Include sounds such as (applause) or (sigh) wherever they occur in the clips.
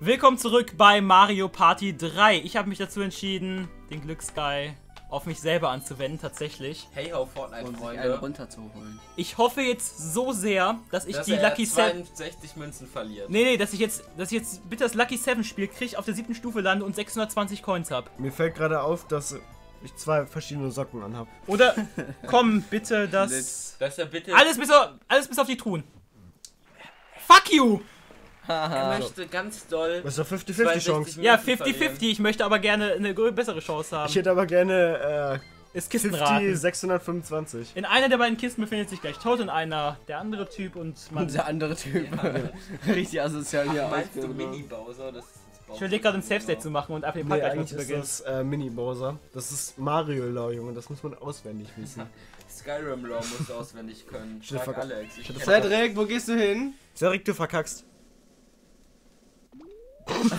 Willkommen zurück bei Mario Party 3. Ich habe mich dazu entschieden, den Glücksguy auf mich selber anzuwenden, tatsächlich. Hey ho, Fortnite-Freunde. runterzuholen. Ich hoffe jetzt so sehr, dass ich Dass die er Lucky Seven... 62 Münzen verliert. Nee, nee, dass ich jetzt, dass ich jetzt bitte das Lucky Seven Spiel kriege, auf der siebten Stufe lande und 620 Coins hab. Mir fällt gerade auf, dass ich zwei verschiedene Socken anhab. Oder (laughs) komm bitte das... Dass er bitte. Alles bis, auf, alles bis auf die Truhen. Fuck you! Er möchte ganz doll. Das ist doch 50-50 62 Chance. Ja, Münzen 50-50. Ich möchte aber gerne eine bessere Chance haben. Ich hätte aber gerne Ist äh, Kistenraten. 50, 625. In einer der beiden Kisten befindet sich gleich Toad und einer der andere Typ und man. Und der andere Typ. (laughs) Richtig asozial hier Ach, meinst du. Mini-Bowser? Das ist Ich überlege gerade ein Safe-State zu machen und einfach den Nee, Park eigentlich zu ist beginnen. das äh, Mini-Bowser. Das ist Mario-Law, Junge. Das muss man auswendig wissen. (laughs) Skyrim Law musst du auswendig können. Frag. Alex. Cedric, wo gehst du hin? Cedric, du verkackst. Gut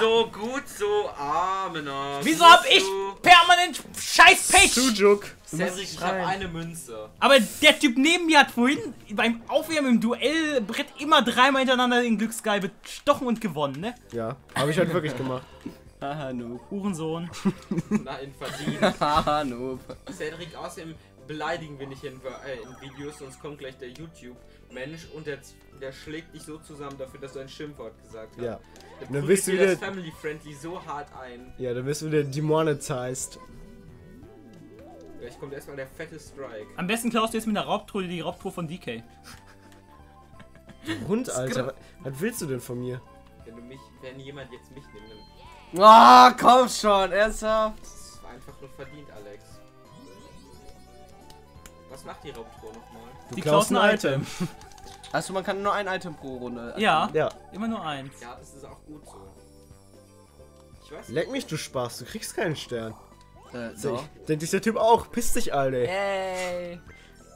so, gut so, Armener. Wieso gut hab ich permanent scheiß Pech? Sujuk. Cedric, ich hab eine Münze. Aber der Typ neben mir hat vorhin beim Aufwärmen im Duellbrett immer dreimal hintereinander den Glücksgeil bestochen und gewonnen, ne? Ja, habe ich halt wirklich gemacht. Haha, Noob. Hurensohn. (laughs) Nein, verdient. Haha, Noob. Cedric, außerdem beleidigen wir nicht in, äh, in Videos, sonst kommt gleich der YouTube-Mensch und der, der schlägt dich so zusammen dafür, dass du ein Schimpfwort gesagt hast. Ja. Dann prügelt bist du wieder- das Family-Friendly so hart ein. Ja, dann wirst du wieder demonetized. Gleich kommt erstmal der fette Strike. Am besten klaust du jetzt mit einer Raubtruhe die Raubtruhe von DK. Hund, Alter. Was, willst du denn von mir? Wenn du mich, wenn jemand jetzt mich nimmt, dann Ah, komm schon, ernsthaft. das war einfach nur verdient, Alex. Was macht die Raubtruhe nochmal? Du Die klaust klaust ein Item. (laughs) Achso, man kann nur ein Item pro Runde. Ja, Ja. immer nur eins. Ja, das ist auch gut so. Ich weiß Leck mich, du Spaß. Du kriegst keinen Stern. Äh, So. Denkt sich der Typ auch. Piss dich, Alter. Yay.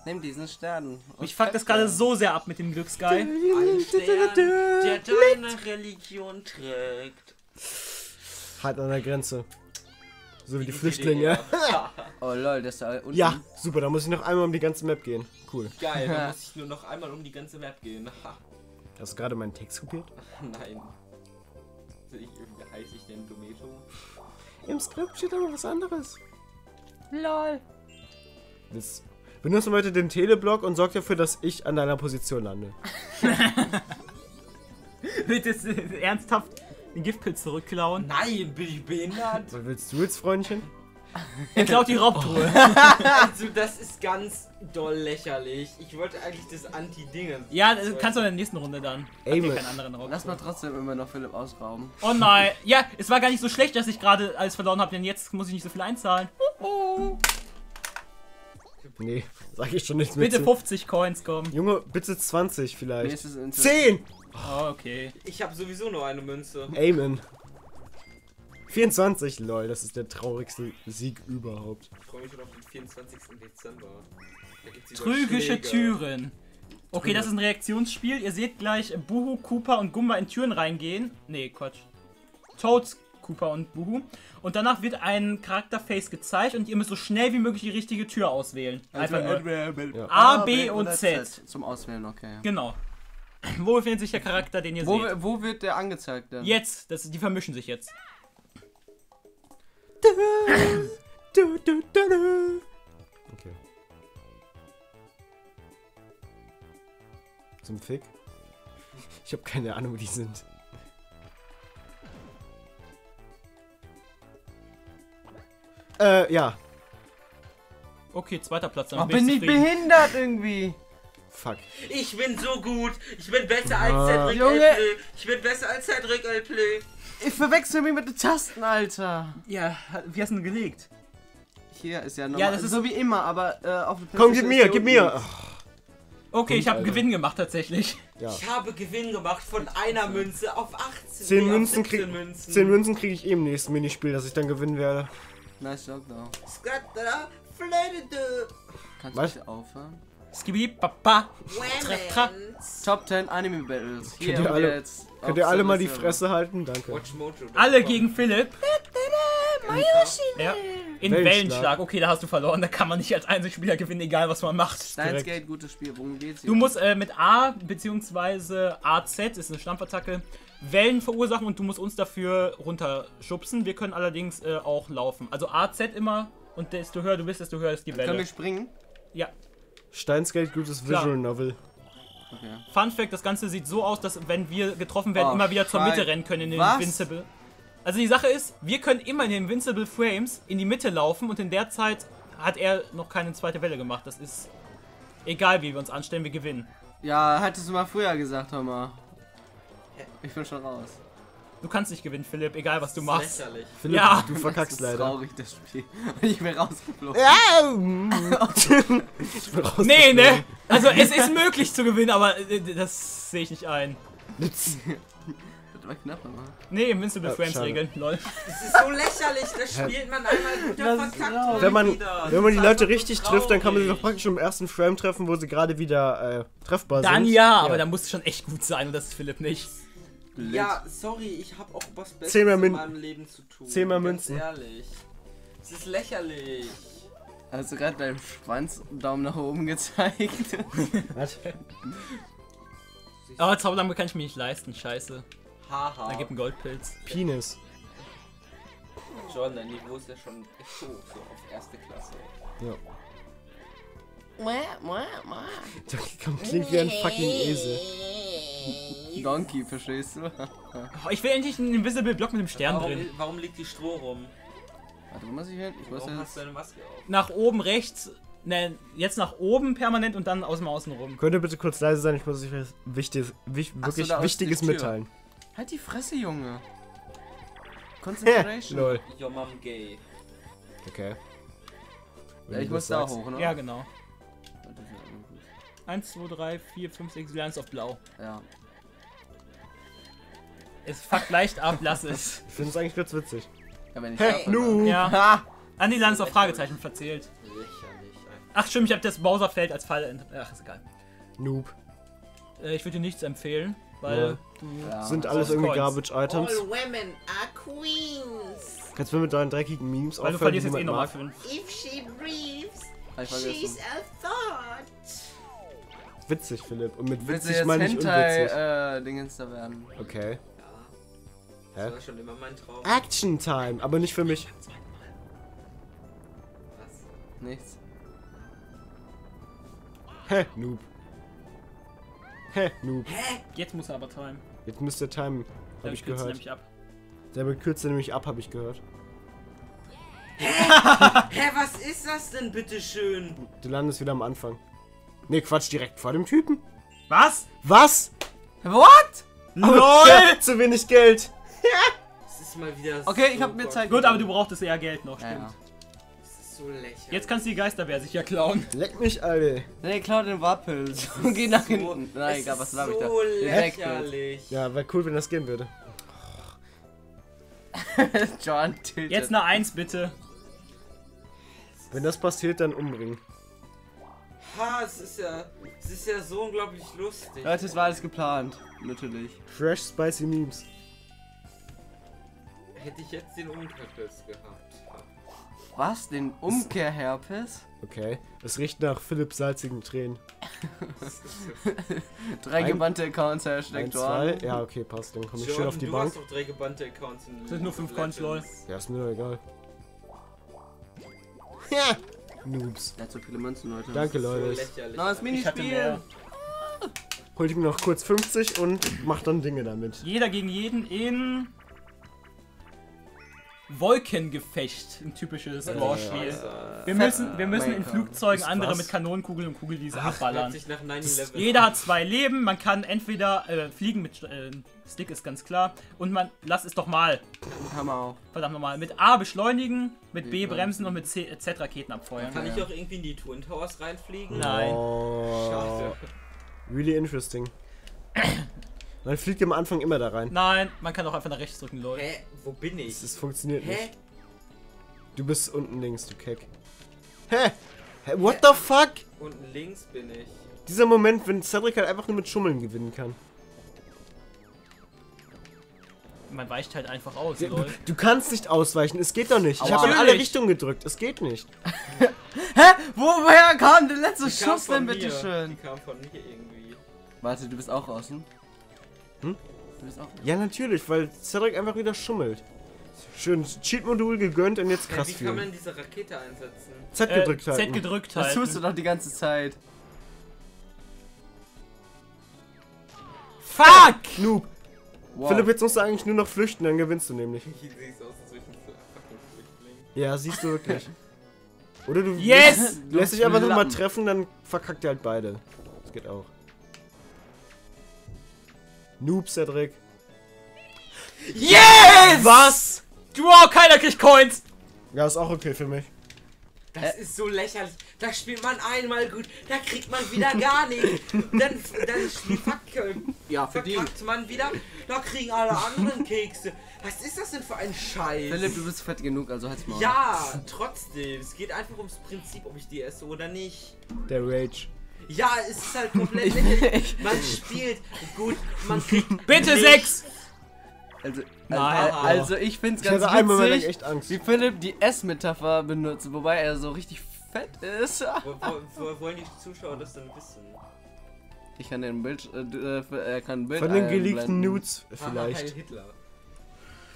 Nimm diesen Stern. und Mich fuckt das gerade so sehr ab mit dem. Ein Stern, der deine Religion trägt. Hart an der Grenze. So wie die Die Flüchtlinge. (laughs) Oh lol, ist da unten. Ja, super. Da muss ich noch einmal um die ganze Map gehen. Cool. Geil, dann (laughs) muss ich nur noch einmal um die ganze Map gehen. Ha, (laughs) Hast du gerade meinen Text kopiert? nein. Ich, wie heiße ich denn Tomato? Im Skript steht aber was anderes. Lol. Das Benutze heute den Teleblock und sorg dafür, dass ich an deiner Position lande. Wird es äh, ernsthaft den Giftpilz zurückklauen? Nein, bin ich behindert? Was willst du jetzt, Freundchen? Er klaut die Raubtruhe. (laughs) Also, das ist ganz doll lächerlich. Ich wollte eigentlich das Anti-Dingen. Ja, das kannst du in der nächsten Runde dann. Ey, keinen anderen Raubtruhe. Lass mal trotzdem immer noch Philipp ausrauben. Oh nein. Ja, es war gar nicht so schlecht, dass ich gerade alles verloren habe, denn jetzt muss ich nicht so viel einzahlen. Nee, sag ich schon nichts mehr Bitte zu. 50 Coins kommen. Junge, bitte 20 Mir vielleicht. in 10! Oh, okay. Ich habe sowieso nur eine Münze. Amen. 24, lol, das ist der traurigste Sieg überhaupt. Ich freue mich schon auf den 24. Dezember. Trügische. Türen. Okay, das ist ein Reaktionsspiel. Ihr seht gleich Buhu, Koopa und Gumba in Türen reingehen. Nee, Quatsch. Toads, Koopa und Buhu. Und danach wird ein Charakterface gezeigt und ihr müsst so schnell wie möglich die richtige Tür auswählen. Einfach nur. A, B und Z. Zum Auswählen, okay. Genau. Wo befindet sich der Charakter, den ihr Wo, seht? wo wird der angezeigt denn? Jetzt, das, die vermischen sich jetzt. Okay. Zum Fick? Ich habe keine Ahnung, wo die sind. Äh, ja. Okay, zweiter Platz. Dann bin ich zufrieden. behindert irgendwie. Fuck. Ich bin so gut. Ich bin besser als Ah. Cedric Junge. Elplay. Ich bin besser als Cedric Elplay. Ich verwechsel mich mit den Tasten, Alter. Ja, wie hast du denn gelegt? Hier ist ja normal. Ja, das ist- so wie immer, aber äh, auf der Komm, gib mir, gib mir. Okay, ich habe. Gewinn gemacht tatsächlich. ja. Ich habe Gewinn gemacht von einer Münze auf 18. 10 nee, auf Münzen, 17 krieg, Münzen. 10 Münzen kriege ich eh im nächsten Minispiel, das ich dann gewinnen werde. Nice job, Flöte, Kannst Was? du bitte aufhören? Skibidi Papa. Women's. Top 10 Anime Battles. Hier Könnt ihr alle- jetzt. Könnt ihr alle mal die. Fresse halten? Danke. Alle gegen Philipp. Mayoshi. Ja. In Wellenschlag. Okay, da hast du verloren. Da kann man nicht als Einzelspieler gewinnen, egal was man macht. Steins Gate, gutes Spiel. Worum geht's hier? Du musst äh, mit A bzw. AZ, ist eine Stampfattacke, Wellen verursachen und du musst uns dafür runterschubsen. Wir können allerdings äh, auch laufen. Also AZ immer und desto höher du bist, desto höher ist die Können Welle. wir springen? Ja. Steinsgate, gutes Klar. Visual Novel. Okay. Fun Fact, das Ganze sieht so aus, dass wenn wir getroffen werden, Oh, immer wieder zur. Mitte rennen können in den Was? Invincible. Also die Sache ist, wir können immer in den Invincible Frames in die Mitte laufen und in der Zeit hat er noch keine zweite Welle gemacht. Das ist egal, wie wir uns anstellen, wir gewinnen. Ja, hättest du mal früher gesagt, mal. Ich bin schon raus. Du kannst nicht gewinnen, Philipp, egal was du Das machst. ist lächerlich. Philipp, Ja. du verkackst das ist leider. traurig, das Spiel. (laughs) Ich bin rausgeflogen. (laughs) Ich bin raus. Nee, ne? Also es ist möglich zu gewinnen, aber äh, das sehe ich nicht ein. Das war knapp, aber. Nee, Invincible Ja, Frames regeln, lol. Das ist so lächerlich, das spielt man einmal gut, dann verkackt traurig. Wenn man, wieder. wenn man die Leute richtig so trifft, dann kann man sie doch traurig. praktisch im ersten Frame treffen, wo sie gerade wieder äh, treffbar Dann sind. ja, aber da musst du schon echt gut sein und das ist Philipp nicht. Ja, sorry, ich habe auch was Besseres Zehn mehr in meinem Leben zu tun. Zehn mehr ganz Münzen. ehrlich. Es ist lächerlich. Hast du gerade deinem Schwanz Daumen nach oben gezeigt? (laughs) Was? Aber Zauberlampe kann ich mir nicht leisten, scheiße. Haha. Da gibt einen Goldpilz. Penis. John, dein Niveau ist ja schon echt hoch, so auf erste Klasse. Ja. (laughs) Das klingt wie ein fucking Esel. (laughs) Donkey, verstehst du? Oh, ich will endlich einen Invisible Block mit dem Stern Warum, drin. warum liegt die Stroh rum? Warte, wo muss ich hin? Ich muss Warum hast jetzt. du eine Maske auf? Nach oben rechts, ne, jetzt nach oben permanent und dann aus dem Außen rum. Könnt ihr bitte kurz leise sein? Ich muss euch was Wichtiges, wich, so, wirklich die Wichtiges mitteilen. Halt die Fresse, Junge. Concentration. Lol. Your mom gay. Okay. Ja, ich muss da sagst. hoch, ne? Ja, genau. Warte, ich will mal kurz. 1, 2, 3, 4, 5, 6, wir lernen es auf blau. Ja. Es fuckt leicht ab, lass es. Ich finde es eigentlich ganz witzig. Ja, wenn ich Hä? schaffe, Nu! Ja. Ha! Andi Lanz auf Fragezeichen verzählt. Lächerlich. Ach stimmt, ich habe das Bowserfeld als Fall. ent- Ach, ist egal. Noob. Äh, ich würde dir nichts empfehlen, weil Ja. du. Ja. Sind das alles ist irgendwie Coins. Garbage Items. women are queens. Kannst du mir mit deinen dreckigen Memes Weil du aufhören, die verlierst jetzt eh nochmal fünf. If she breathes, she's a thought. Witzig, Philipp. Und mit du witzig meine ich unwitzig. Hentai-Dingens da werden? Okay. Das Hä? war schon immer mein Traum. Action Time, aber nicht für mich. Was? Nichts. Hä, Noob. Hä, Noob. Jetzt muss er aber time. Jetzt müsste Time, Dann habe ich kürzt er gehört. nämlich ab. Der kürzt er nämlich ab, habe ich gehört. (laughs) Hä, was ist das denn, bitteschön? Du landest wieder am Anfang. Ne, Quatsch, direkt vor dem Typen. Was? Was? What? LOL! Zu wenig Geld. Ist mal wieder Okay, so ich hab mir Zeit- Gut, aber du brauchtest eher Geld noch, Ja, stimmt. ja. Das ist so lächerlich. Jetzt kannst du die Geisterwehr sicher klauen. Leck mich, Alter. Nee, klau den Warpilz (laughs) und geh nach so, hinten. Nein, es egal, was ist laber ich da? so lächerlich. Ja, wäre cool, wenn das gehen würde. (laughs) John tiltet. Jetzt eine Eins bitte. Wenn das passiert, dann umbringen. Ha, es ist ja, es ist ja so unglaublich lustig. Leute, es war alles geplant. Natürlich. Fresh, spicy Memes. Hätte ich jetzt den Umkehrpilz gehabt. Was? Den Umkehrherpes? Okay. Es riecht nach Philips salzigen Tränen. (laughs) Drei Ein- gebannte Accounts, Ein, Hashtag zwei. John. Ja, okay, passt. Dann komme ich schön auf die du Bank. hast doch drei gebannte Accounts in Sind nur fünf. Coins, lol. Ja, ist mir doch egal. Ja. Noobs. Der hat so viele Münzen, Leute. Danke, So Leute. lächerlich. Neues Minispiel. Hol ich mir noch kurz 50 und mach dann Dinge damit. Jeder gegen jeden in. Wolkengefecht. Ein typisches Warspiel. Scheiße. Wir müssen, wir müssen in. Flugzeugen andere was? mit Kanonenkugeln und Kugelwiese abballern. sich nach 9-11 Jeder hat zwei Leben, man kann entweder äh, fliegen mit äh, Stick ist ganz klar und man lass es doch mal, verdammt nochmal, mit A beschleunigen, mit B bremsen und mit C äh, Z-Raketen abfeuern. Kann ich auch irgendwie in die Twin Towers reinfliegen? Nein. Oh, Schade. really interesting. Man fliegt am Anfang immer da rein. Nein, man kann auch einfach nach rechts drücken, Leute. Hä? Wo bin ich? Das, das funktioniert Hä? nicht. Du bist unten links, du Keck. Hä? Hä? What the fuck? Unten links bin ich. Dieser Moment, wenn Cedric halt einfach nur mit Schummeln gewinnen kann. man weicht halt einfach aus, Du, lol. du kannst nicht ausweichen, es geht doch nicht. Ich Aua. habe in alle. Richtungen gedrückt, es geht nicht. (laughs) Hä? Woher kam der letzte Die Schuss denn, bitteschön? Die kam von mir irgendwie. Warte, du bist auch außen? Hm? Du bist auch Ja, natürlich, weil Cedric einfach wieder schummelt. Schön Cheat-Modul gegönnt und jetzt krass wie kann man diese Rakete einsetzen? Z Äh, gedrückt Z halten. gedrückt Das halten. tust du doch die ganze Zeit. Fuck! Noob. Wow. Philipp, jetzt musst du eigentlich nur noch flüchten, dann gewinnst du nämlich. (laughs) Hier siehst aus, als ich ein fucking Flüchtling. Ja, siehst du wirklich. Oder du Yes! (laughs) lässt, lässt dich einfach nur mal treffen, dann verkackt ihr halt beide. Das geht auch. Noob, Cedric. Yes! Was? Wow, keiner kriegt Coins! Ja, ist auch okay für mich. Das ist so lächerlich. Da spielt man einmal gut, da kriegt man wieder gar (laughs) nichts. Dann, dann verkackt, Ja, verdient. verkackt man wieder, da kriegen alle anderen Kekse. Was ist das denn für ein Scheiß? Philipp, du bist fett genug, also halt's mal. ja, trotzdem. Es geht einfach ums Prinzip, ob ich die esse oder nicht. Der Rage. Ja, es ist halt komplett lächerlich. Man spielt gut, man (laughs) kriegt. Bitte nicht- sechs! Also, Nein. also, also ich find's Ich ganz hatte einmal mal witzig, echt Angst. wie Philipp die S-Metapher benutzt, wobei er so richtig fett ist. Wo, wo, wo wollen die Zuschauer das denn wissen? Ich kann den Bild, äh, äh, er kann ein Bild Von den geleakten. Nudes vielleicht. Hitler.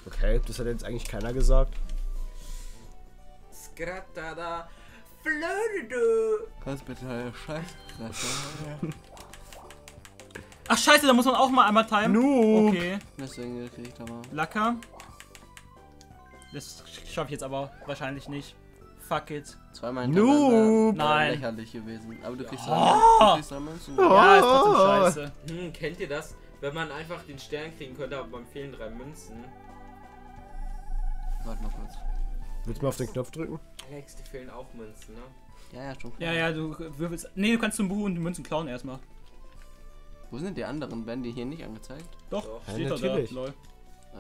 Okay, das hat jetzt eigentlich keiner gesagt. Skratada. Flöde. Kannst bitte Scheiß Ach scheiße, da muss man auch mal einmal timen. Noob. Okay, Deswegen gekriegt aber. Lacker. Das schaffe ich jetzt aber wahrscheinlich nicht. Fuck it. Zweimal Noob. hintereinander. Nein. Lächerlich gewesen. Aber du kriegst Oh. drei, du kriegst drei Münzen. Ja, ist trotzdem scheiße. Hm, kennt ihr das? Wenn man einfach den Stern kriegen könnte, aber beim fehlen drei Münzen. Warte mal kurz. Willst du mal auf den Knopf drücken? Alex, die fehlen auch Münzen, ne? Ja, ja, schon klar. Ja, ja, du würfelst. Nee, du kannst zum Buch und die Münzen klauen erstmal. Wo sind die anderen? Werden die hier nicht angezeigt? Doch, Doch. Ja, steht doch natürlich. da. Lol.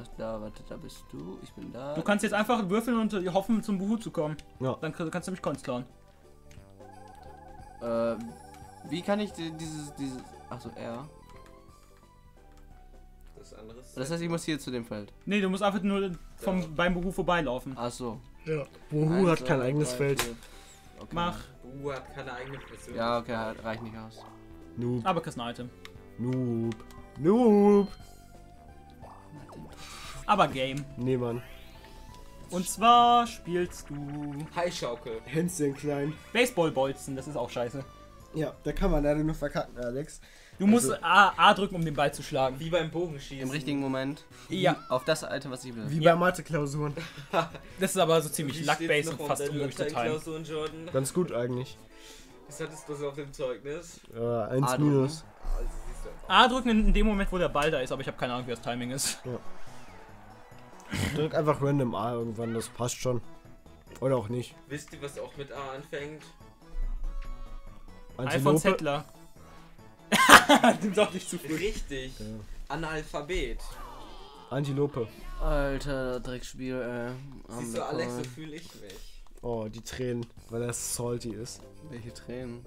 Ach, da, warte, da bist du. Ich bin da. Du kannst jetzt einfach würfeln und äh, hoffen, zum Buhu zu kommen. Ja. Dann kannst du nämlich Coins klauen. Äh, wie kann ich die- dieses, dieses. Achso, R. Das andere. Das heißt, ich muss hier zu dem Feld. Nee, du musst einfach nur vom, Ja. beim Buhu vorbeilaufen. Achso. Ja. Wuhu hat kein eigenes Feld. Okay. Mach. Bu hat keine eigene Person. Ja, okay, halt, reicht nicht aus. Noob. Aber kriegst ein Item. Noob. Noob. Aber Game. Nee, Mann. Und zwar spielst du Haischaukel. Hänschen klein. Baseballbolzen, das ist auch scheiße. Ja, da kann man leider nur verkacken, Alex. Du musst Also- A, A drücken, um den Ball zu schlagen. Wie beim Bogenschießen. Im richtigen Moment. Ja, Auf das Item, was ich will. Wie Ja. bei Mathe-Klausuren. (laughs) das ist aber so ziemlich luck-based und fast unmöglich Jordan? Ganz gut eigentlich. Was hattest du so auf dem Zeugnis? Ja, 1 Ah, du- minus. Also. A drücken in dem Moment, wo der Ball da ist, aber ich habe keine Ahnung, wie das Timing ist. Drück einfach random A irgendwann, das passt schon. Oder auch nicht. Wisst ihr, was auch mit A anfängt? iPhone Antilope. Settler. (laughs) Nimm doch nicht zu früh. Richtig. Ja. Analphabet. Antilope. Alter, Dreckspiel, ey. Siehst du, Alex, so fühle ich mich. Oh, die Tränen, weil er salty ist. Welche Tränen?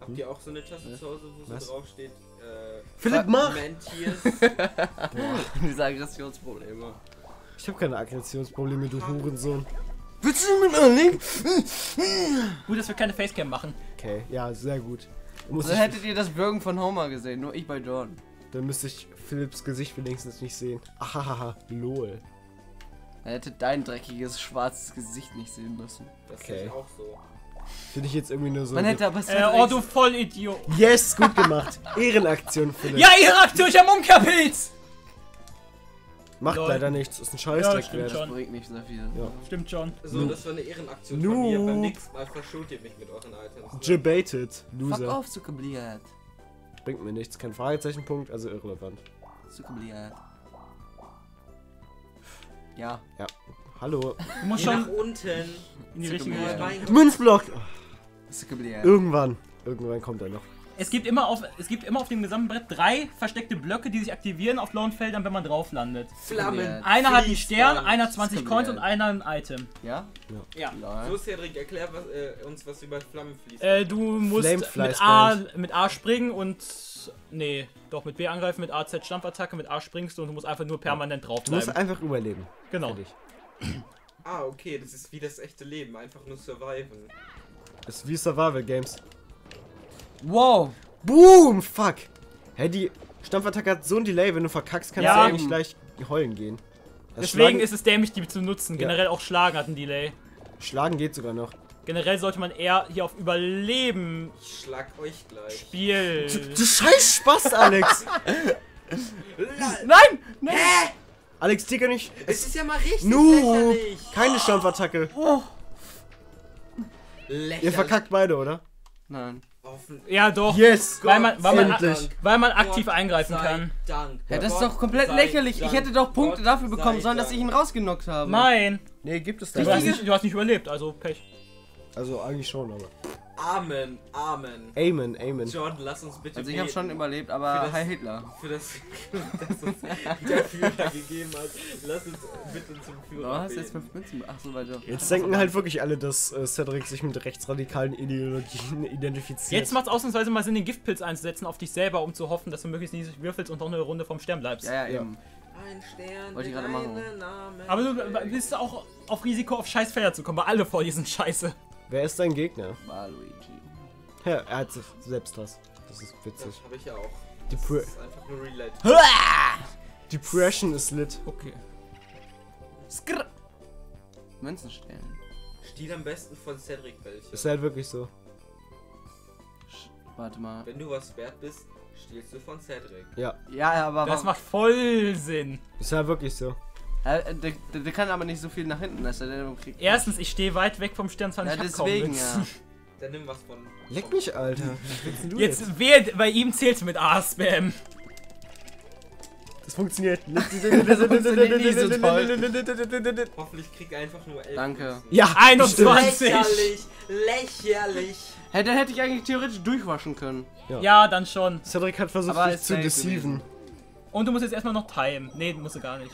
Habt ihr auch so eine Tasse Was? zu Hause, wo so Was? drauf steht? Äh, Philipp, mach! (laughs) Diese Aggressionsprobleme. Ich habe keine Aggressionsprobleme, du Hurensohn. Willst du mit mir Link? Gut, dass wir keine Facecam machen. Okay, ja, sehr gut. Muss So ich, hättet ihr das Bürgen von Homer gesehen, nur ich bei Jordan. dann müsste ich Philipps Gesicht wenigstens nicht sehen. Ahahaha, lol. Er hätte dein dreckiges, schwarzes Gesicht nicht sehen müssen. Das Okay. sehe ich auch so. Finde ich jetzt irgendwie nur so. Man hätte aber Äh, oh, du Vollidiot. yes, gut gemacht. Ehrenaktion, Philipp. Ja, ihre Aktion, ich hab Umkehrpilz! Macht Lol. leider nichts, ist ein Ja, Scheißdreck schon. Das bringt nicht sehr viel. Ja. Stimmt schon. So, Nu- das war eine Ehrenaktion Nu- von mir. Beim nächsten Mal verschont ihr mich mit euren Items. Ne? Debated, Fuck Loser. off, Zuckerbliat. Bringt mir nichts, kein Fragezeichenpunkt, also irrelevant. Zuckerbliat. Ja. Ja. Hallo. Du musst Geh schon nach unten. in die richtige Ja. Richtung. Münzblock! Irgendwann. Irgendwann kommt er noch. Es gibt, immer auf, es gibt immer auf dem gesamten Brett drei versteckte Blöcke, die sich aktivieren auf blauen Feldern, wenn man drauf landet. Flammen. Einer hat einen. Stern, einer 20 kommt Coins und einer ein Item. Ja? Ja. Lol. So, Cedric, erklär was, äh, uns was über Flammenfließ. Äh, du musst mit A, mit A springen und. Nee, doch mit B angreifen, mit AZ Stampfattacke, mit A springst du und du musst einfach nur permanent drauf Du musst bleiben. einfach überleben. Genau. Ah, okay, das ist wie das echte Leben. Einfach nur surviven. Das ist wie Survival Games. Wow! Boom! Fuck! Hä, die Stampfattacke hat so ein Delay, wenn du verkackst, kannst Ja. du eigentlich gleich heulen gehen. Das Deswegen Schlagen, ist es dämlich, die zu nutzen. Ja. Generell auch Schlagen hat ein Delay. Schlagen geht sogar noch. Generell sollte man eher hier auf Überleben Ich schlag euch gleich. spielen. (laughs) Du scheiß Spaß, Alex! (laughs) Nein! Nein! Alex, Digga nicht. Es ist ja mal richtig lächerlich. Keine Stampfattacke. Lächerlich. Ihr verkackt beide, oder? Nein. Ja, doch. Yes! Weil man, weil man, weil man aktiv Gott eingreifen sei kann. Dank. Ja, das ist doch komplett sei lächerlich. Ich hätte doch Punkte Gott dafür bekommen sollen, dass ich ihn rausgenockt habe. Nein! Nee, gibt es da nicht, du hast nicht überlebt, also Pech. Also eigentlich schon, aber. Amen, Amen. Amen, Amen. John, lass uns bitte Also ich habe schon überlebt, Für aber das- Heil Hitler. für das, das uns der Führer gegeben hat. Lass uns bitte zum Du Führer hast jetzt beten. fünf Münzen. Ach so, weil du. Jetzt denken halt wirklich alle, dass äh, Cedric sich mit rechtsradikalen Ideologien (laughs) identifiziert. Jetzt macht ausnahmsweise mal Sinn, den Giftpilz einzusetzen auf dich selber, um zu hoffen, dass du möglichst niedrig würfelst und noch eine Runde vom Stern bleibst. Ja, ja, Ja. eben. Ein Stern, Wollte ich gerade machen. Aber du trägt. bist auch auf Risiko, auf scheiß Felder zu kommen, weil alle vor diesen Scheiße. Wer ist dein Gegner? Waluigi. Ja, er hat sich selbst Hass. Das ist witzig. Das habe ich ja auch. Depre Das ist einfach nur Relate. Depression ist lit. Okay. Skrr. Münzen stellen. Stiel am besten von Cedric welche. Ist halt wirklich so. Warte mal. Wenn du was wert bist, stiehlst du von Cedric. Ja, Ja, aber Das macht voll Sinn. ist halt wirklich so. Äh, der, der, der kann aber nicht so viel nach hinten, dass er den kriegt. Erstens, ich stehe weit weg vom Stern 20 Ja, deswegen, ja. (laughs) Dann nimm was von. Leck mich, Alter. Du Jetzt, wer bei ihm zählt mit A-Spam? Das funktioniert. funktioniert nie so Hoffentlich krieg einfach nur 11. Danke. Ja, 21. Lächerlich! Lächerlich! Hey, dann hätte ich eigentlich theoretisch durchwaschen können. Ja, dann schon. Cedric hat versucht, dich zu deceiven. Und du musst jetzt erstmal noch timen. Nee, musst du gar nicht.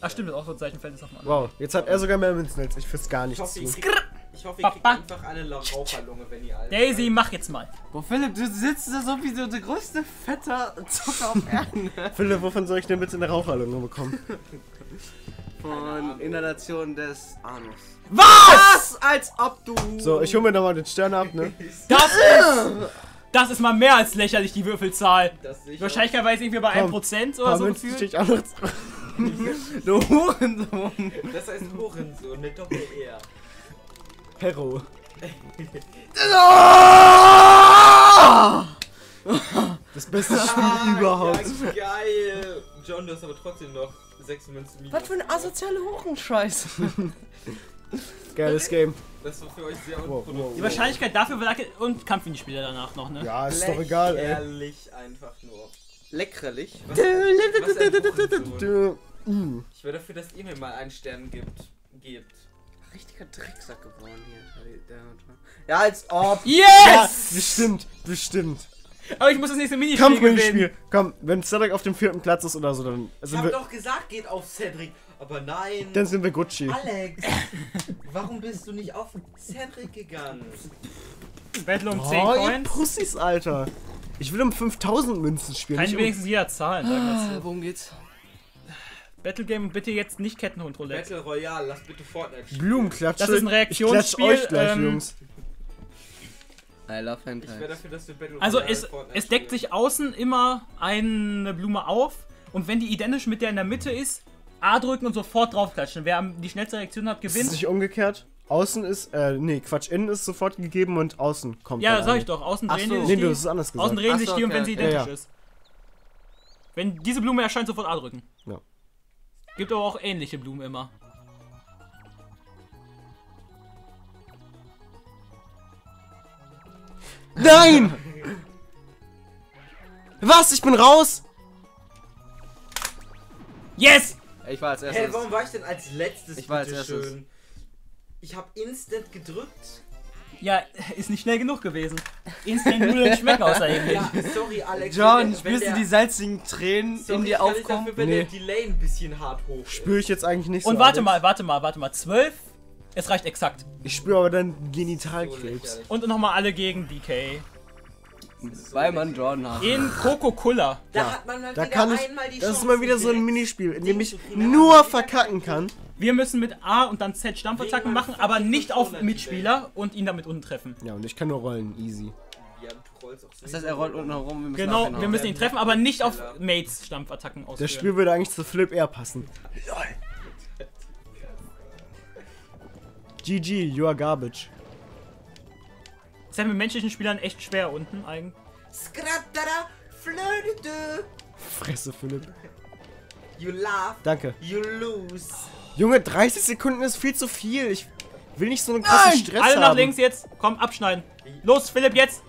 Ach stimmt, das Ausrufezeichen ist nochmal. Wow, jetzt hat er sogar mehr Münzen als ich fürs gar Ich nichts hoffe, ihr kriegt, ich hoffe, ihr kriegt einfach eine La- Raucherlunge, wenn ihr alt Daisy, seid. mach jetzt mal. Boah, Philipp, du sitzt da so wie so der größte fetter Zucker auf (laughs) Erden. Philipp, wovon soll ich denn bitte eine Raucherlunge bekommen? (laughs) Von Inhalation des Anus. Was? Als ob du. So, ich hole mir nochmal den Stern ab, ne? (laughs) Das ist. Das ist mal mehr als lächerlich, die Würfelzahl. Jetzt irgendwie bei Komm, 1% Ein oder so gefühlt. (laughs) Du Hurensohn. Das heißt Hurensohn, eine Doppel-R. Hero. (laughs) Das beste Spiel überhaupt. Ja, geil! John, du hast aber trotzdem noch 6 Münzen minus. Was für eine asoziale Hurenscheiße. (laughs) Geiles Game. Das war für euch sehr Wow, wow, unproduktiv. Die Wahrscheinlichkeit dafür lag und Kampfminispiele danach noch, ne? Ja, ist doch egal, ey. Lächerlich einfach nur. Leckerlich. Was, was ein mm. Ich wäre dafür, dass ihr mir mal einen Stern gibt. Gebt. Richtiger Drecksack geworden hier. Ja, als ob. Ja, Yes! bestimmt, bestimmt. Aber ich muss das nächste Minispiel gewinnen. Kampfminispiel. Komm, wenn Cedric auf dem vierten Platz ist oder so, dann Ich sind habe wir, doch gesagt, geht auf Cedric. Aber nein. dann sind wir Gucci. Alex, (laughs) warum bist du nicht auf Cedric gegangen? Battle um 10 Oh, ihr Coins. Pussys, Alter. Ich will um 5000 Münzen spielen. Kann ich um- wenigstens jeder zahlen, so. Worum geht's? Battle Game bitte jetzt nicht Kettenhund Roulette. Battle Royale, lass bitte Fortnite spielen. Blumenklatsche. Das ist ein Reaktionsspiel, Ich klatsch euch gleich, ähm, Jungs. I love Ich wäre Hentai. dafür, dass wir Battle Also Royale es, Fortnite es deckt spielen. sich außen immer eine Blume auf und wenn die identisch mit der in der Mitte ist, A drücken und sofort draufklatschen. Wer die schnellste Reaktion hat, Ist es gewinnt. nicht umgekehrt? Außen ist, äh, nee, Quatsch, innen ist sofort gegeben und außen kommt Ja, sag ich doch. Außen Ach drehen so. die Nee, sich du die. hast es anders Außen gesagt. drehen Ach sich so, die und wenn okay, sie okay. identisch Ja, ja. ist. Wenn diese Blume erscheint, sofort A drücken. Ja. Gibt aber auch ähnliche Blumen immer. Nein! Was? Ich bin raus? Yes! Ich war als Hä, erstes. warum war ich denn als letztes? Ich war als erstes. schön? Ich habe instant gedrückt. Ja, ist nicht schnell genug gewesen. Instant-Nudeln schmecken außerdem Ja, sorry, Alex. John, spürst wenn du die salzigen Tränen sorry, in dir aufkommen? Dafür, wenn Nee. der Delay ein bisschen hart hoch ist. Spüre ich jetzt eigentlich nicht so. Und warte Alex. mal, warte mal, warte mal. 12? Es reicht exakt. Ich spüre aber dann So Genitalkrebs. lächerlich. Und nochmal alle gegen DK. Weil man Jordan hat. In Coca-Cola. Da Ja, hat man mal Da wieder kann ich. einmal die Das ist Chance, mal wieder so ein Minispiel, in dem ich nur verkacken kann. Wir müssen mit A und dann Z Stampfattacken machen, aber nicht auf Mitspieler und ihn damit unten treffen. Ja, und ich kann nur rollen, easy. Ja, du rollst auch so. Das heißt, er rollt unten herum. Wir müssen Genau, wir müssen ihn treffen, aber nicht auf. Mates Stampfattacken ausführen. Das Spiel würde eigentlich zu Flip eher passen. GG, you are garbage. Ist ja mit menschlichen Spielern echt schwer unten eigentlich. Skrattara, flöte. Fresse, Philipp. You laugh, Danke. you lose. Junge, 30 Sekunden ist viel zu viel. Ich will nicht so einen krassen Nein! Stress Alle haben. nach links jetzt. Komm, abschneiden. Los, Philipp, jetzt.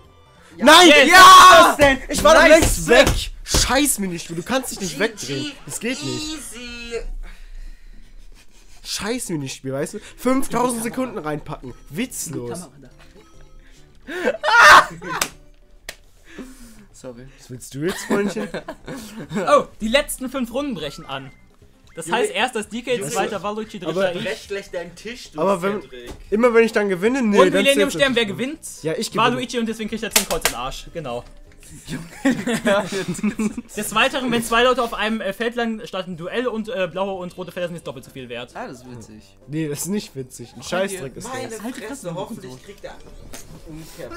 Nein! Yes! Ja! Ich war doch Nice. längst weg! Scheiß mir nicht, du kannst dich nicht wegdrehen. Das geht nicht. Easy. Scheiß mir nicht, Spiel, weißt du? 5000 Sekunden reinpacken. Witzlos. Sorry. Was willst du jetzt, Freundchen? Oh, die letzten fünf Runden brechen an. Das Junge, heißt erst das DK, Junge, zweiter Valucci, dritter aber- ich. Brech gleich deinen Tisch, du Aber wenn-. Immer wenn ich dann gewinne, nee, Und dann Millennium Stern, wer gewinnt? Ja, ich gewinne. Valuichi und deswegen kriegt er 10 Kreuz in den Arsch. Genau. Des Weiteren, wenn zwei Leute auf einem äh, Feld lang starten, Duell und äh, blaue und rote Felder sind jetzt doppelt so viel wert. Ah, das ist witzig. Nee, das ist nicht witzig. Ein Scheißdreck ist Meine das. Halt die Fresse, hoffentlich Hurensohn. kriegt er Umkehr.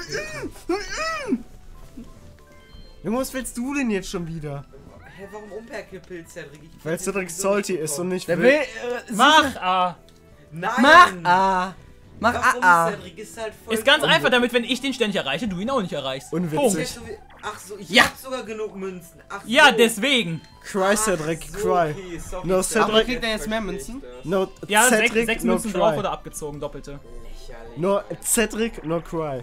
Junge, was willst du denn jetzt schon wieder? Hä, warum Umkehrkill, Cedric? Ich Weil Cedric salty ist und nicht Der will. will. Äh, Mach! Ah. Nein! Mach ah. Mach Warum, ah ah. Ist halt voll Ist ganz dumm. einfach, damit wenn ich den nicht erreiche, du ihn auch nicht erreichst. Unwitzig. Punkt. Ach so, ich Ja. hab sogar genug Münzen. Ach so. Ja, deswegen. Cry, Ach Cedric, so, cry. okay, sorry, No, Cedric. Aber kriegt er jetzt mehr Münzen? No, Ja, sechs, Cedric, sechs no Münzen drauf cry. oder abgezogen, doppelte. Lächerlich. No, Cedric, no cry.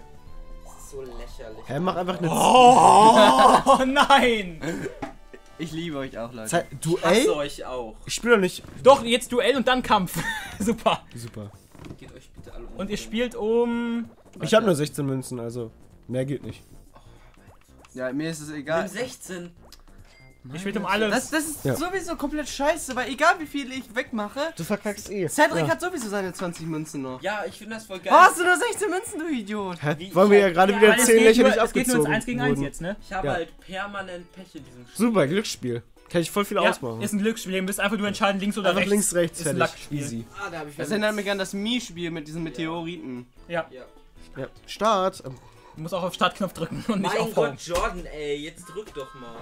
So lächerlich. Hä, mach einfach eine Oh (laughs) nein! Ich liebe euch auch, Leute. Zeit. Ich hasse Duell? euch auch. Ich spiele doch nicht. Doch, jetzt Duell und dann Kampf. (laughs) Super. Super. Geht euch bitte alle um. Und ihr spielt um. Ich habe nur 16 Münzen, also mehr geht nicht. Ja, mir ist es egal. 16. Ihr spielt um alles. Das, das ist Ja. sowieso komplett scheiße, weil egal wie viel ich wegmache, Du verkackst eh. Cedric ja. hat sowieso seine 20 Münzen noch. Ja, ich finde das voll geil. Warum hast du nur 16 Münzen, du Idiot? Hä? Wie- Weil wir ja gerade Ja, wieder Weil es 10 geht lächerlich nur, es geht nur ins abgezogen 1 gegen 1 wurden. jetzt, ne? Ich habe Ja. halt permanent Pech in diesem Spiel. Super, Glücksspiel. Kann ich voll viel Ja, ausmachen. ist ein Glücksspiel. Ihr müsst einfach nur entscheiden, links oder Einfach rechts. links, rechts, ist ein fertig. Lackspiel. Easy. Ah, da Das erinnert mich an das Mii-Spiel mit diesen Meteoriten. Ja, Ja. Ja. Start. Du musst auch auf Startknopf drücken und nicht Mein auf Home. Gott, Jordan, ey, jetzt drück doch mal.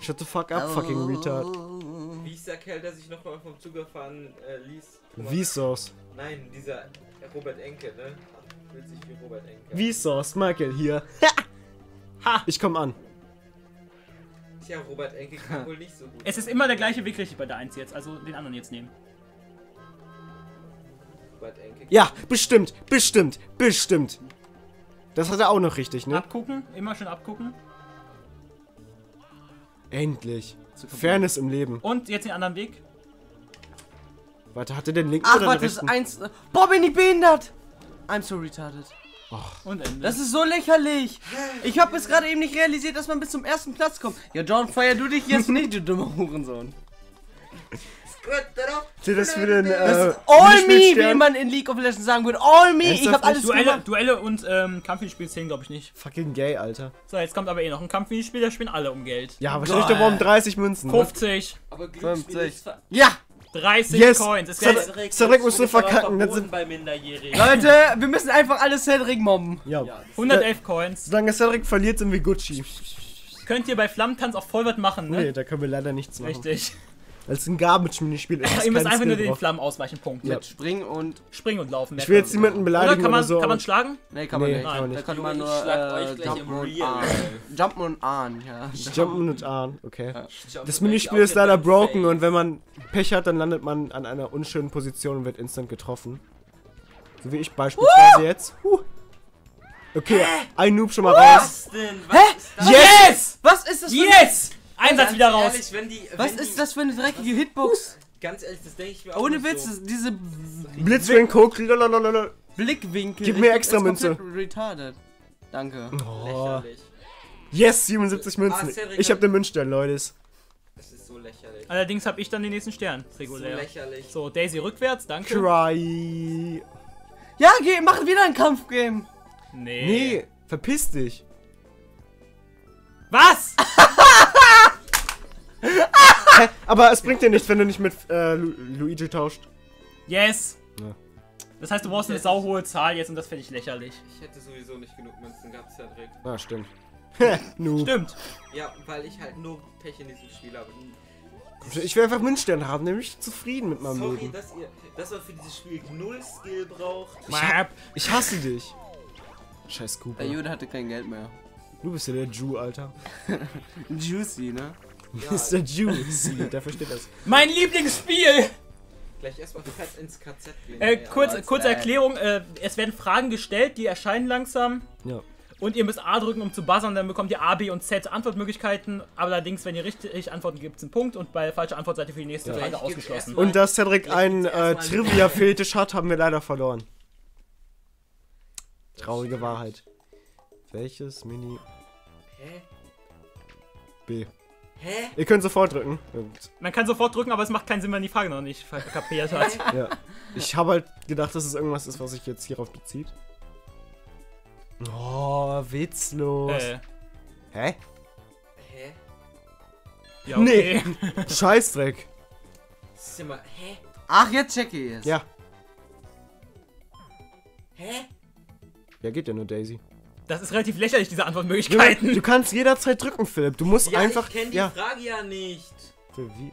Shut the fuck up, fucking retard. Wie ist der Kerl, der sich nochmal vom Zug erfahren äh, ließ? Vsauce. Nein, dieser Robert Enke, ne? Fühlt sich wie Robert Enke. Vsauce, Michael hier. Ha! Ich komm an. Tja, Robert Enke kann (laughs) wohl nicht so gut. Es ist immer der gleiche Weg richtig bei der 1 jetzt, also den anderen jetzt nehmen. Robert Enke. Ja, bestimmt, bestimmt, bestimmt. Das hat er auch noch richtig, ne? Abgucken, immer schön abgucken. Endlich. Fairness im Leben. Und jetzt den anderen Weg. Warte, hat er den linken Ach, oder warte, den das ist rechten? eins. Boah, bin ich behindert! I'm so retarded. Und Ende. Das ist so lächerlich. Ich habe bis gerade eben nicht realisiert, dass man bis zum ersten Platz kommt. Ja, John, feier du dich jetzt nicht, du dummer Hurensohn. Seht das für den, äh, All me, wie man in League of Legends sagen würde. All me, ich habe alles? Duelle, gemacht. Duelle und ähm, Kampfspiel zählen, glaube ich, nicht. Fucking gay, Alter. So, jetzt kommt aber eh noch ein Kampfspiel, da spielen alle um Geld. Ja, wahrscheinlich doch um 30 Münzen. Ne? 50, Aber Glücksspiel 50. ist ver- Ja, 30 Yes! Coins. Ist Cedric-. Cedric, Cedric musst du Glücksspiel ist aber verkacken, das sind- bei Minderjährigen. Leute, wir müssen einfach alles Cedric mobben. Ja. Ja, 111 Coins. Solange Cedric verliert, sind wir Gucci. Könnt ihr bei Flammentanz auch Vollwert machen, ne? Nee, da können wir leider nichts machen. Richtig. Als ein Garbage-Minispiel ist (laughs) das ihr müsst einfach nur Skill den drauf. Flammen ausweichen, Punkt. Ja. Mit Springen und. Springen und laufen. Ich will jetzt niemanden Oder beleidigen kann man, oder so. kann man schlagen? Nee, kann man Nee, nicht. kann man Da nicht. kann man nur ich schlag euch äh, jumpen und ahn. Jumpen und ahn, ja. (laughs) Jumpen und ahn, okay. Glaub, Das Minispiel ist leider broken und wenn man Pech hat, dann landet man an einer unschönen Position und wird instant getroffen. So wie ich beispielsweise jetzt. Huh. Okay, ein Noob schon mal raus. Was denn? Was Hä? ist das? Yes! Was ist das für Yes! Einsatz wieder raus. Ehrlich, wenn die, Was wenn ist die, das für eine dreckige Hitbox? Ganz ehrlich, das denke ich mir auch Ohne Witz, So. diese. Blitzwing Coke, lalalala. Blickwinkel. Gib mir extra ist Münze. Retarded. Danke. Oh. Lächerlich. Yes, 77 Münzen. Ah, Ich hat- hab den Münzstern, Leute. Es ist so lächerlich. Allerdings habe ich dann den nächsten Stern. So Regulär. lächerlich. So, Daisy rückwärts, danke. Cry. Ja, geh, mach wieder ein Kampfgame. Nee. Nee, verpiss dich. Was? (laughs) Hä? (laughs) Aber es bringt dir nichts, wenn du nicht mit äh, Lu Luigi tauscht. Yes. Ja. Das heißt, du brauchst eine sauhohe Zahl jetzt und das finde ich lächerlich. Ich hätte sowieso nicht genug Münzen gehabt, Cedric. Ah, stimmt. (laughs) Stimmt. Ja, weil ich halt nur Pech in diesem Spiel habe. Ich will einfach Münzstern haben, nämlich zufrieden mit meinem Sorry, Leben. dass ihr, dass man für dieses Spiel null Skill braucht. Map. Ich hasse dich. Scheiß Cooper. Der Jude hatte kein Geld mehr. Du bist ja der Jew, Alter. (laughs) Juicy, ne? Ja, Das ist (laughs) der versteht das. Mein Lieblingsspiel. gleich erstmal fett ins KZ gehen. Äh, Ja, kurz, what's kurze? Erklärung. Äh, es werden Fragen gestellt, die erscheinen langsam. Ja. Und ihr müsst A drücken, um zu buzzern, dann bekommt ihr A, B und Z Antwortmöglichkeiten. Allerdings, wenn ihr richtig antworten, gibt es einen Punkt und bei falscher Antwort seid ihr für die nächste Ja. Frage ausgeschlossen. Und dass Cedric einen äh, Trivia-Fetisch hat, haben wir leider verloren. Traurige Wahrheit. Welches Mini Hä? B? Hä? Ihr könnt sofort drücken. Und, Man kann sofort drücken, aber es macht keinen Sinn, wenn die Frage noch nicht kapiert hat. (laughs) ja. Ich habe halt gedacht, dass es irgendwas ist, was sich jetzt hierauf bezieht. Oh, witzlos. äh, Hä? Hä? ja, okay. (laughs) Scheißdreck. Das ist immer. Hä? Ach, jetzt check ich es. Ja. Hä? Ja, geht ja nur Daisy. Das ist relativ lächerlich, diese Antwortmöglichkeiten. du kannst jederzeit drücken, Philipp. Du musst Ja, einfach. ich kenne die ja. Frage ja nicht. Für wie?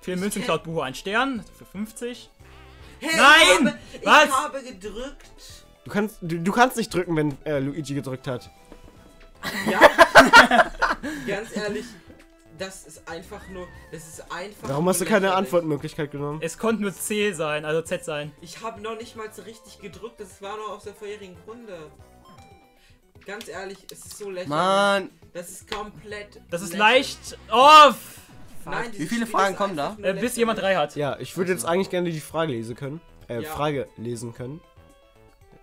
Vier Münzen klaut Buho ein Stern für 50. Hä? Nein! Ich habe, Was? ich habe gedrückt. Du kannst, du, du kannst nicht drücken, wenn äh, Luigi gedrückt hat. Ja. (laughs) Ganz ehrlich, das ist einfach nur. Das ist einfach. Warum nur hast du keine. Antwortmöglichkeit genommen? Es konnte nur C sein, also Z sein. Ich habe noch nicht mal so richtig gedrückt. Das war noch aus der vorherigen Runde. Ganz ehrlich, es ist so lächerlich. Mann. Das ist komplett. Das ist lächerlich. leicht off, Nein, Wie viele Spiel Fragen kommen da? äh, bis jemand drei hat. Ja, ich würde jetzt eigentlich gerne die Frage lesen können. Äh, Ja. Frage lesen können.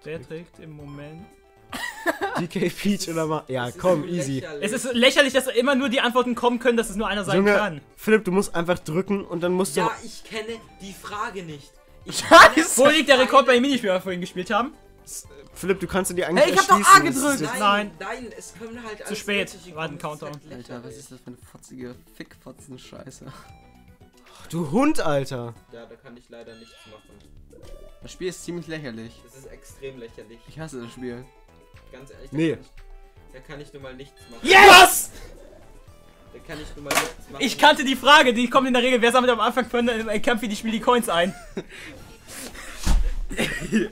Der trägt im Moment. (laughs) DK Peach oder mal. Ja, komm, easy. lächerlich. Es ist lächerlich, dass immer nur die Antworten kommen können, dass es nur einer sein Junge, kann. Philipp, du musst einfach drücken und dann musst du. Ja, ich kenne die Frage nicht. Ich Scheiße. (laughs) Wo liegt der Rekord bei den Minispielen, die wir vorhin gespielt haben? Philipp, du kannst dir die eigentlich Hey, ich hab doch. A gedrückt. Nein. Nein, nein, es können halt Zu spät. War ein Countdown. halt Alter, was ist das für eine fotzige Fickfotzen-Scheiße? Du Hund, Alter. Ja, da kann ich leider nichts machen. Das Spiel ist ziemlich lächerlich. Das ist extrem lächerlich. Ich hasse das Spiel. Ganz ehrlich. Nee. Da kann, ich, da kann ich nur mal nichts machen. Yes! Da kann ich nur mal nichts machen. Ich kannte die Frage, die kommt in der Regel, wer sammelt am Anfang von einem Kampf wie die Spiele die Coins ein? (laughs)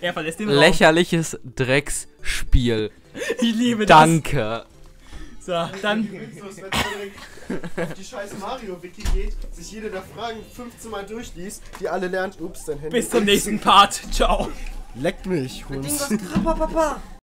er verlässt den Raum. Lächerliches Drecksspiel. (laughs) Ich liebe Danke. das. So, dann auf die scheiß Mario-Wiki geht, sich jede der Fragen 15 Mal durchliest, die alle lernt. Ups, dein Handy. bis zum nächsten Part. Ciao. Leckt mich, Hund.